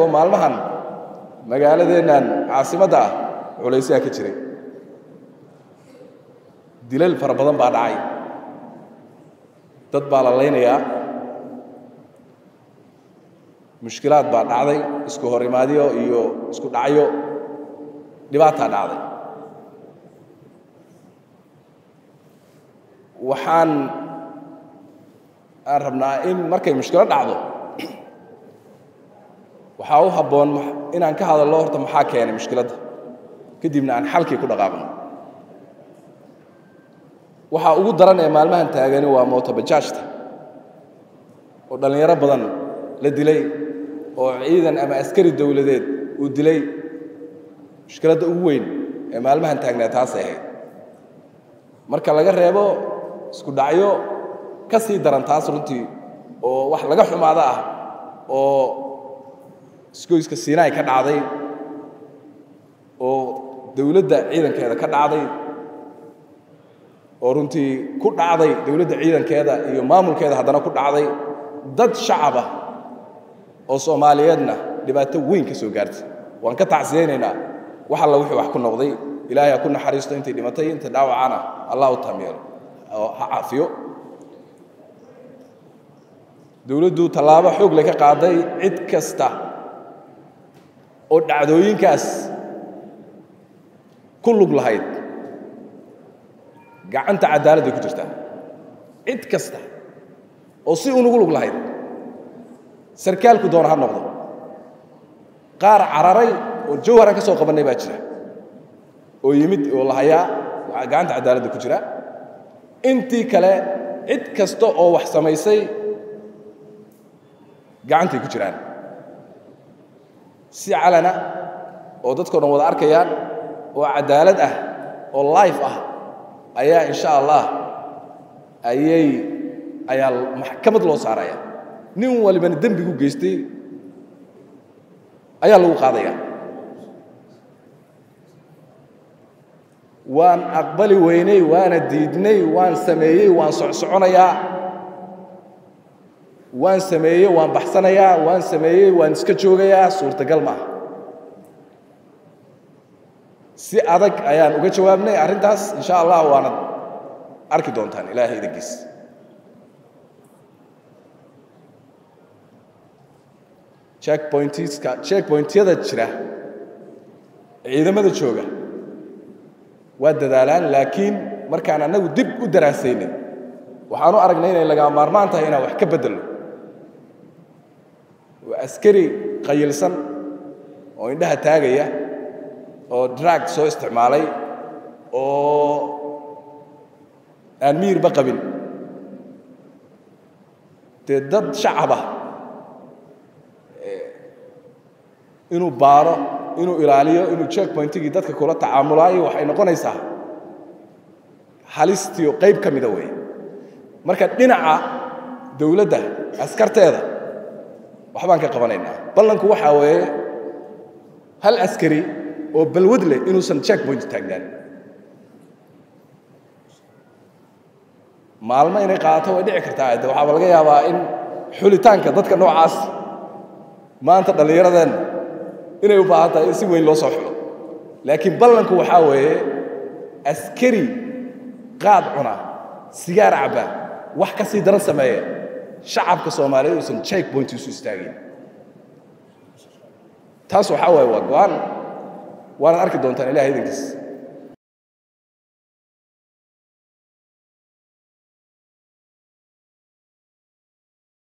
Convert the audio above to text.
maalmahan magaaladeennan caasimadda ah culaysaa ka jiray. Dilal fara badan baa dhacay. Dad baa la laynayaa. Mushkilaad baa dhacday isku hor iyo isku dhacyo. Dhibaataa dhacday. Waxaan aan rabnaa in markay mushkilo dhacdo waxaa u habboon inaan ka hadallo horta maxaa keenay mushkiladda kadibna aan xalkii ku dhaqaaqno. Waxaa ugu daran ee maalmahan taagani waa mootobajaajta oo dhallinyaro badan la dilay oo ciidan ama askari dowladeed uu dilay. Mushkiladda ugu weyn ee maalmahan taagnaa taasay ahayd marka laga reebo isku dhacyo ka sii daran taas runtii oo wax laga xumaado ah oo isgoyska siinaay ka dhacday oo dowladda ciidankeeda ka dhacday oo runtii ku dhacday dowladda ciidankeeda iyo maamulkeeda haddana ku dhacday dad shacab ah oo soomaaliyeedna dhibaato weyn ka soo gaartay. Waan ka tacsiyaynaynaa wax alla wixii wax ku noqday. Ilaahay ha ku naxariisto intay dhimatay inta dhaawacana allah u taamiyo oo ha caafiyo. Dowladdu tallaabo xoog le ka qaaday cid kasta oo dhacdooyinkaas ku lug lahayd gacanta cadaaladday ku jirtaa. Cid kasta oo si unugu lug lahayd sarkaalku doona ha noqdo. Qaar cararay oo jawharan ka soo qabannay baa jira. Oo yimid oo la hayaa gacanta cadaaladda ku jira. Intii kale cid kasta oo wax samaysay gacantay ku jiraan si calana oo dadkao dhan wada arkayaan oo cadaalad ah oo life ah ayaa insha allah ayay ayaa maxkamad loo saaraya. Nin walibana dembigu geystay ayaa lagu qaadaya. Waan aqbali weynay waana diidnay waan sameeyey waan socsoconayaa waan sameeyey waan baxsanayaa waan sameeyey waan iska joogayaa suurtagal maaha si adag ayaan uga jawaabnay arrintaas insha allah waanad arki doontaan ilaahay idankiis checkpointska checkpointyada jira ciidamada jooga waa dadaalaan laakiin markaan annagu dib u daraasaynay waxaan u aragnay inay lagaa maarmaan tahay inaan wax ka beddelno waa askari qayilsan oo indhaha taagaya oo drag soo isticmaalay oo aan miirba qabin. Dee dad shacab ah inuu baaro inuu ilaaliyo inuu checkpointigii dadka kula tacaamulaayo waxay noqonaysaa halistiio qayb ka mida weeye. Marka dhinaca dowladda askarteeda waxbaan ka qabanaynaa. Ballanku waxaa weeye hal askari oo balwad leh inuusan checkpoint taagnaan maalmo inay qaadato way dhici kartaa. De waxaaba laga yaabaa in xulitaanka dadka noocaas maanta dhallinyaradeenna inay u baahan tahay in si weyn loo soo xulo. Laakiin ballanku waxaa weeye askari qaad cuna sigaar cabba wax ka sii daran sameeya shacabka soomaaliyeed uusan checkpoint isu istaagin. Taas waxaa waaye waa go'aan. Waanaad arki doontaan ilahay idankiis